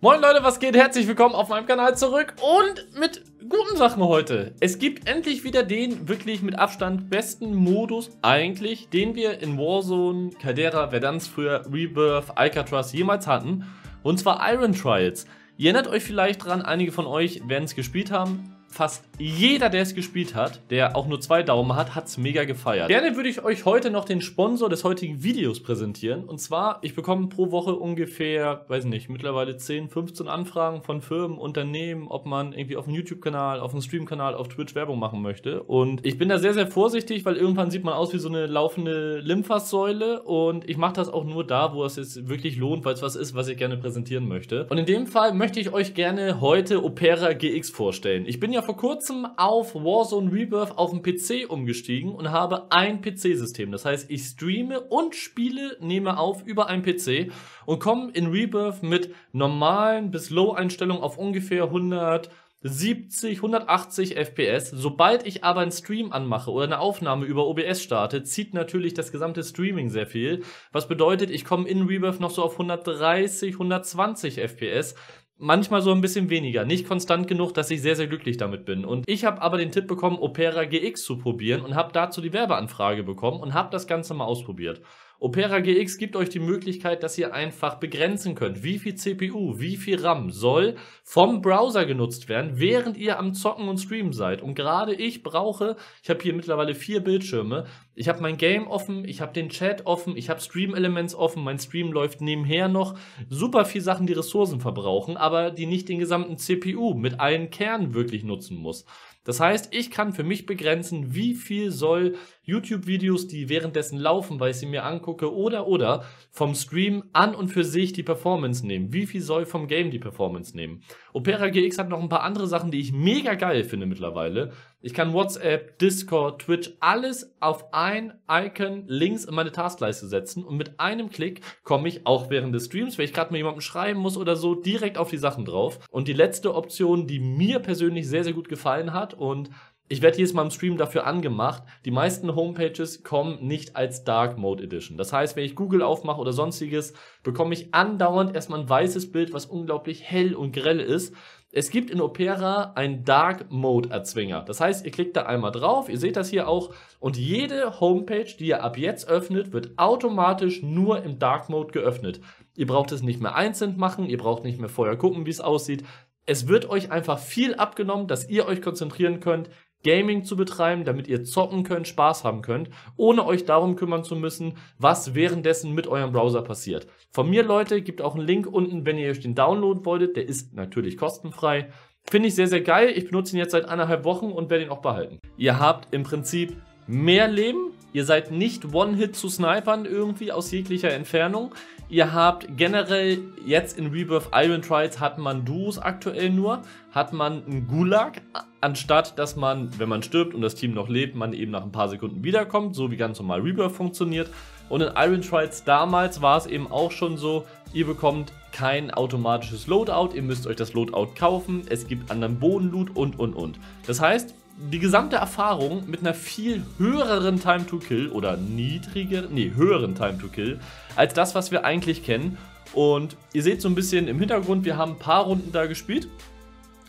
Moin Leute, was geht? Herzlich willkommen auf meinem Kanal zurück und mit guten Sachen heute. Es gibt endlich wieder den wirklich mit Abstand besten Modus eigentlich, den wir in Warzone, Caldera, Verdansk früher, Rebirth, Alcatraz jemals hatten. Und zwar Iron Trials. Ihr erinnert euch vielleicht dran, einige von euch werden es gespielt haben fast jeder, der es gespielt hat, der auch nur zwei Daumen hat, hat es mega gefeiert. Gerne würde ich euch heute noch den Sponsor des heutigen Videos präsentieren. Und zwar, ich bekomme pro Woche ungefähr, weiß nicht, mittlerweile 10, 15 Anfragen von Firmen, Unternehmen, ob man irgendwie auf dem YouTube-Kanal, auf dem Stream-Kanal, auf Twitch Werbung machen möchte. Und ich bin da sehr, sehr vorsichtig, weil irgendwann sieht man aus wie so eine laufende Lymphassäule. Und ich mache das auch nur da, wo es jetzt wirklich lohnt, weil es was ist, was ich gerne präsentieren möchte. Und in dem Fall möchte ich euch gerne heute Opera GX vorstellen. Ich bin ja vor kurzem auf Warzone Rebirth auf dem PC umgestiegen und habe ein PC-System. Das heißt, ich streame und spiele, nehme auf über ein PC und komme in Rebirth mit normalen bis Low-Einstellungen auf ungefähr 100 70, 180 FPS. Sobald ich aber einen Stream anmache oder eine Aufnahme über OBS starte, zieht natürlich das gesamte Streaming sehr viel. Was bedeutet, ich komme in Rebirth noch so auf 130, 120 FPS manchmal so ein bisschen weniger. Nicht konstant genug, dass ich sehr, sehr glücklich damit bin. Und ich habe aber den Tipp bekommen, Opera GX zu probieren und habe dazu die Werbeanfrage bekommen und habe das Ganze mal ausprobiert. Opera GX gibt euch die Möglichkeit, dass ihr einfach begrenzen könnt, wie viel CPU, wie viel RAM soll vom Browser genutzt werden, während ihr am Zocken und Streamen seid. Und gerade ich brauche, ich habe hier mittlerweile vier Bildschirme, ich habe mein Game offen, ich habe den Chat offen, ich habe Stream Elements offen, mein Stream läuft nebenher noch. Super viel Sachen, die Ressourcen verbrauchen, aber die nicht den gesamten CPU mit allen Kernen wirklich nutzen muss. Das heißt, ich kann für mich begrenzen, wie viel soll YouTube-Videos, die währenddessen laufen, weil ich sie mir angucke, oder oder vom Stream an und für sich die Performance nehmen. Wie viel soll vom Game die Performance nehmen? Opera GX hat noch ein paar andere Sachen, die ich mega geil finde mittlerweile. Ich kann WhatsApp, Discord, Twitch, alles auf ein Icon links in meine Taskleiste setzen und mit einem Klick komme ich auch während des Streams, wenn ich gerade mit jemandem schreiben muss oder so, direkt auf die Sachen drauf. Und die letzte Option, die mir persönlich sehr, sehr gut gefallen hat und ich werde jedes Mal im Stream dafür angemacht. Die meisten Homepages kommen nicht als Dark Mode Edition. Das heißt, wenn ich Google aufmache oder sonstiges, bekomme ich andauernd erstmal ein weißes Bild, was unglaublich hell und grell ist. Es gibt in Opera einen Dark Mode Erzwinger. Das heißt, ihr klickt da einmal drauf, ihr seht das hier auch und jede Homepage, die ihr ab jetzt öffnet, wird automatisch nur im Dark Mode geöffnet. Ihr braucht es nicht mehr einzeln machen, ihr braucht nicht mehr vorher gucken, wie es aussieht. Es wird euch einfach viel abgenommen, dass ihr euch konzentrieren könnt, Gaming zu betreiben, damit ihr zocken könnt, Spaß haben könnt, ohne euch darum kümmern zu müssen, was währenddessen mit eurem Browser passiert. Von mir, Leute, gibt auch einen Link unten, wenn ihr euch den Download wolltet. Der ist natürlich kostenfrei. Finde ich sehr, sehr geil. Ich benutze ihn jetzt seit eineinhalb Wochen und werde ihn auch behalten. Ihr habt im Prinzip mehr Leben. Ihr seid nicht One-Hit zu Snipern irgendwie aus jeglicher Entfernung. Ihr habt generell jetzt in Rebirth Iron Trials hat man Duos aktuell nur, hat man einen Gulag, anstatt dass man, wenn man stirbt und das Team noch lebt, man eben nach ein paar Sekunden wiederkommt, so wie ganz normal Rebirth funktioniert. Und in Iron Trials damals war es eben auch schon so, ihr bekommt kein automatisches Loadout, ihr müsst euch das Loadout kaufen, es gibt anderen Bodenloot und und und. Das heißt, die gesamte Erfahrung mit einer viel höheren Time to Kill oder niedriger, nee, höheren Time to Kill als das, was wir eigentlich kennen. Und ihr seht so ein bisschen im Hintergrund, wir haben ein paar Runden da gespielt.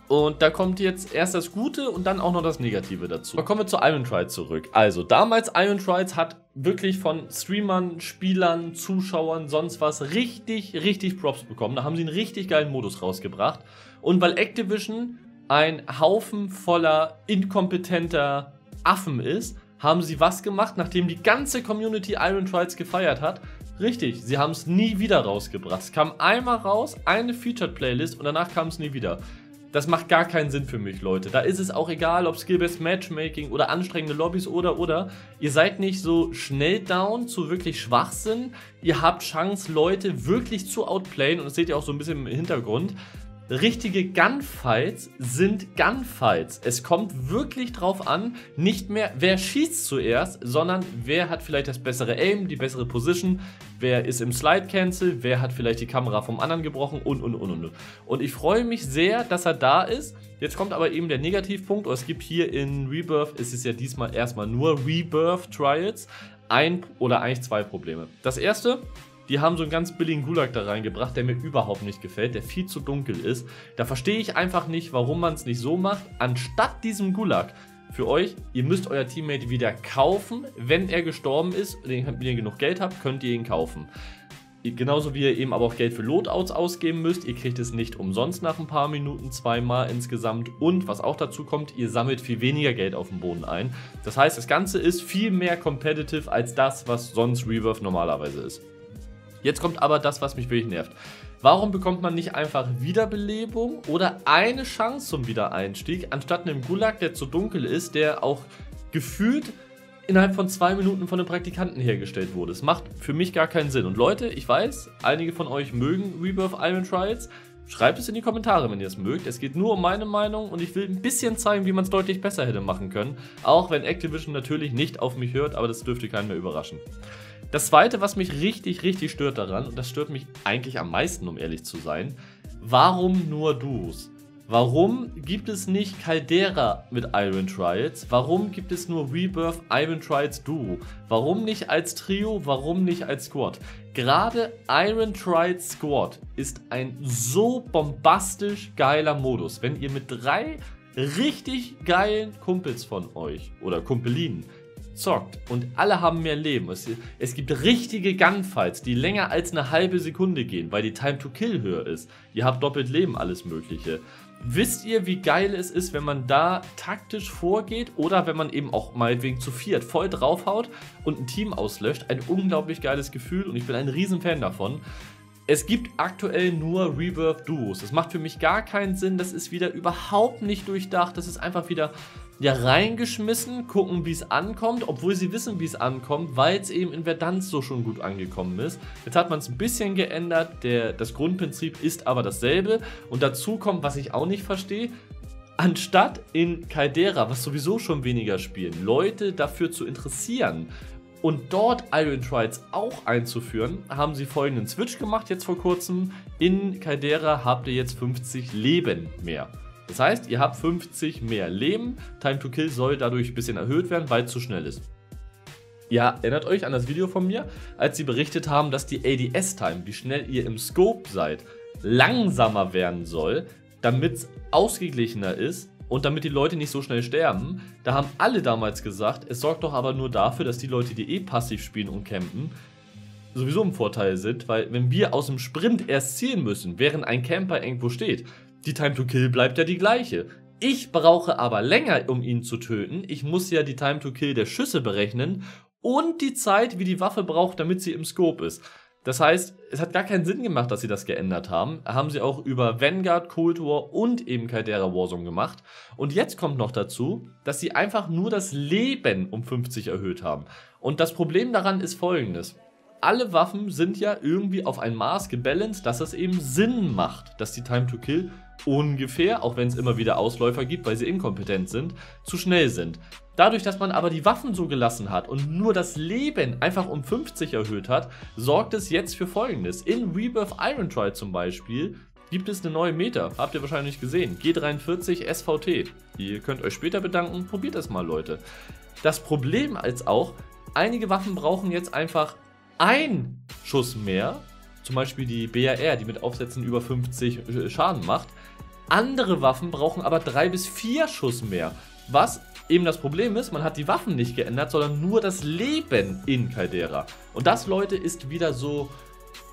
Und da kommt jetzt erst das Gute und dann auch noch das Negative dazu. Aber kommen wir zu Iron Trials zurück. Also, damals Iron Trials hat wirklich von Streamern, Spielern, Zuschauern, sonst was richtig, richtig Props bekommen. Da haben sie einen richtig geilen Modus rausgebracht. Und weil Activision ein Haufen voller inkompetenter Affen ist, haben sie was gemacht, nachdem die ganze Community Iron Trials gefeiert hat? Richtig, sie haben es nie wieder rausgebracht. Es kam einmal raus, eine Featured Playlist und danach kam es nie wieder. Das macht gar keinen Sinn für mich, Leute. Da ist es auch egal, ob Skill-Based Matchmaking oder anstrengende Lobbys oder oder. Ihr seid nicht so schnell down zu wirklich Schwachsinn. Ihr habt Chance, Leute wirklich zu outplayen und das seht ihr auch so ein bisschen im Hintergrund. Richtige Gunfights sind Gunfights. Es kommt wirklich drauf an, nicht mehr wer schießt zuerst, sondern wer hat vielleicht das bessere Aim, die bessere Position, wer ist im Slide Cancel, wer hat vielleicht die Kamera vom anderen gebrochen und und und und. Und ich freue mich sehr, dass er da ist. Jetzt kommt aber eben der Negativpunkt, es gibt hier in Rebirth, es ist ja diesmal erstmal nur Rebirth Trials, ein oder eigentlich zwei Probleme. Das erste, Die haben so einen ganz billigen Gulag da reingebracht, der mir überhaupt nicht gefällt, der viel zu dunkel ist. Da verstehe ich einfach nicht, warum man es nicht so macht. Anstatt diesem Gulag für euch, ihr müsst euer Teammate wieder kaufen, wenn er gestorben ist. Wenn ihr genug Geld habt, könnt ihr ihn kaufen. Genauso wie ihr eben aber auch Geld für Loadouts ausgeben müsst. Ihr kriegt es nicht umsonst nach ein paar Minuten, zweimal insgesamt. Und was auch dazu kommt, ihr sammelt viel weniger Geld auf dem Boden ein. Das heißt, das Ganze ist viel mehr competitive als das, was sonst Reverve normalerweise ist. Jetzt kommt aber das, was mich wirklich nervt. Warum bekommt man nicht einfach Wiederbelebung oder eine Chance zum Wiedereinstieg, anstatt einem Gulag, der zu dunkel ist, der auch gefühlt innerhalb von zwei Minuten von einem Praktikanten hergestellt wurde. Es macht für mich gar keinen Sinn. Und Leute, ich weiß, einige von euch mögen Rebirth Iron Trials. Schreibt es in die Kommentare, wenn ihr es mögt. Es geht nur um meine Meinung und ich will ein bisschen zeigen, wie man es deutlich besser hätte machen können. Auch wenn Activision natürlich nicht auf mich hört, aber das dürfte keinen mehr überraschen. Das zweite, was mich richtig, richtig stört daran, und das stört mich eigentlich am meisten, um ehrlich zu sein, warum nur Duos? Warum gibt es nicht Caldera mit Iron Trials? Warum gibt es nur Rebirth Iron Trials Duo? Warum nicht als Trio? Warum nicht als Squad? Gerade Iron Trials Squad ist ein so bombastisch geiler Modus. Wenn ihr mit drei richtig geilen Kumpels von euch oder Kumpelinen zockt und alle haben mehr Leben. Es, es, gibt richtige Gunfights, die länger als eine halbe Sekunde gehen, weil die Time to Kill höher ist. Ihr habt doppelt Leben, alles Mögliche. Wisst ihr, wie geil es ist, wenn man da taktisch vorgeht oder wenn man eben auch meinetwegen zu viert voll draufhaut und ein Team auslöscht? Ein unglaublich geiles Gefühl und ich bin ein Riesenfan davon. Es gibt aktuell nur Rebirth Duos. Das macht für mich gar keinen Sinn. Das ist wieder überhaupt nicht durchdacht. Das ist einfach wieder ja reingeschmissen, gucken, wie es ankommt, obwohl sie wissen, wie es ankommt, weil es eben in Verdansk so schon gut angekommen ist. Jetzt hat man es ein bisschen geändert, der, das Grundprinzip ist aber dasselbe. Und dazu kommt, was ich auch nicht verstehe, anstatt in Caldera, was sowieso schon weniger spielen, Leute dafür zu interessieren und dort Iron Trials auch einzuführen, haben sie folgenden Switch gemacht jetzt vor kurzem. In Caldera habt ihr jetzt 50 Leben mehr. Das heißt, ihr habt 50 mehr Leben. Time to Kill soll dadurch ein bisschen erhöht werden, weil es zu schnell ist. Ihr erinnert euch an das Video von mir, als sie berichtet haben, dass die ADS-Time, wie schnell ihr im Scope seid, langsamer werden soll, damit es ausgeglichener ist und damit die Leute nicht so schnell sterben. Da haben alle damals gesagt, es sorgt doch aber nur dafür, dass die Leute, die eh passiv spielen und campen, sowieso im Vorteil sind, weil wenn wir aus dem Sprint erst zielen müssen, während ein Camper irgendwo steht, die Time to Kill bleibt ja die gleiche. Ich brauche aber länger, um ihn zu töten. Ich muss ja die Time to Kill der Schüsse berechnen und die Zeit, wie die Waffe braucht, damit sie im Scope ist. Das heißt, es hat gar keinen Sinn gemacht, dass sie das geändert haben. Haben sie auch über Vanguard, Cold War und eben Caldera Warzone gemacht. Und jetzt kommt noch dazu, dass sie einfach nur das Leben um 50 erhöht haben. Und das Problem daran ist folgendes alle Waffen sind ja irgendwie auf ein Maß gebalanced, dass es eben Sinn macht, dass die Time to Kill ungefähr, auch wenn es immer wieder Ausläufer gibt, weil sie inkompetent sind, zu schnell sind. Dadurch, dass man aber die Waffen so gelassen hat und nur das Leben einfach um 50 erhöht hat, sorgt es jetzt für folgendes. In Rebirth Iron Trial zum Beispiel gibt es eine neue Meta. Habt ihr wahrscheinlich gesehen. G43 SVT. Ihr könnt euch später bedanken. Probiert es mal, Leute. Das Problem als auch, einige Waffen brauchen jetzt einfach ein Schuss mehr. Zum Beispiel die BAR, die mit Aufsätzen über 50 Schaden macht. Andere Waffen brauchen aber drei bis vier Schuss mehr. Was eben das Problem ist, man hat die Waffen nicht geändert, sondern nur das Leben in Caldera. Und das, Leute, ist wieder so,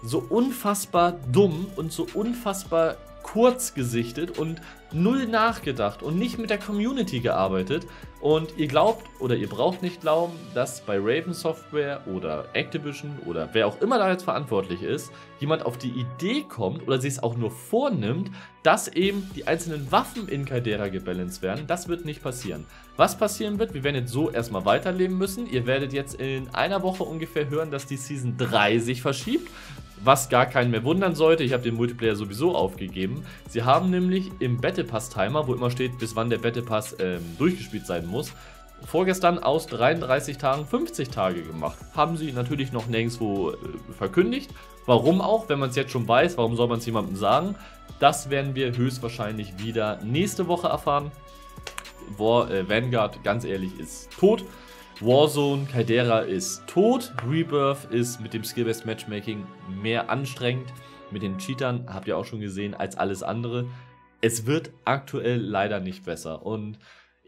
so unfassbar dumm und so unfassbar kurz gesichtet und null nachgedacht und nicht mit der Community gearbeitet. Und ihr glaubt oder ihr braucht nicht glauben, dass bei Raven Software oder Activision oder wer auch immer da jetzt verantwortlich ist, jemand auf die Idee kommt oder sich es auch nur vornimmt, dass eben die einzelnen Waffen in Caldera gebalanced werden. Das wird nicht passieren. Was passieren wird, wir werden jetzt so erstmal weiterleben müssen. Ihr werdet jetzt in einer Woche ungefähr hören, dass die Season 3 sich verschiebt was gar keinen mehr wundern sollte, ich habe den Multiplayer sowieso aufgegeben. Sie haben nämlich im Battle Pass Timer, wo immer steht, bis wann der Battle Pass ähm, durchgespielt sein muss, vorgestern aus 33 Tagen 50 Tage gemacht. Haben sie natürlich noch nirgendwo äh, verkündigt. Warum auch, wenn man es jetzt schon weiß, warum soll man es jemandem sagen? Das werden wir höchstwahrscheinlich wieder nächste Woche erfahren. War, äh, Vanguard, ganz ehrlich, ist tot. Warzone Caldera ist tot, Rebirth ist mit dem Skill-Based Matchmaking mehr anstrengend. Mit den Cheatern habt ihr auch schon gesehen als alles andere. Es wird aktuell leider nicht besser und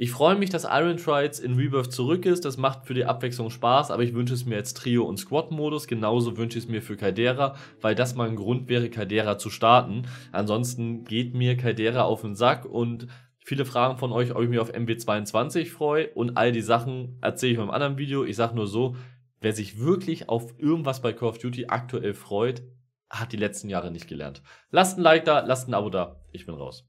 ich freue mich, dass Iron Trides in Rebirth zurück ist. Das macht für die Abwechslung Spaß, aber ich wünsche es mir als Trio- und Squad-Modus. Genauso wünsche ich es mir für Caldera, weil das mal ein Grund wäre, Caldera zu starten. Ansonsten geht mir Caldera auf den Sack und viele Fragen von euch, ob ich mich auf MW22 freue und all die Sachen erzähle ich in einem anderen Video. Ich sage nur so, wer sich wirklich auf irgendwas bei Call of Duty aktuell freut, hat die letzten Jahre nicht gelernt. Lasst ein Like da, lasst ein Abo da. Ich bin raus.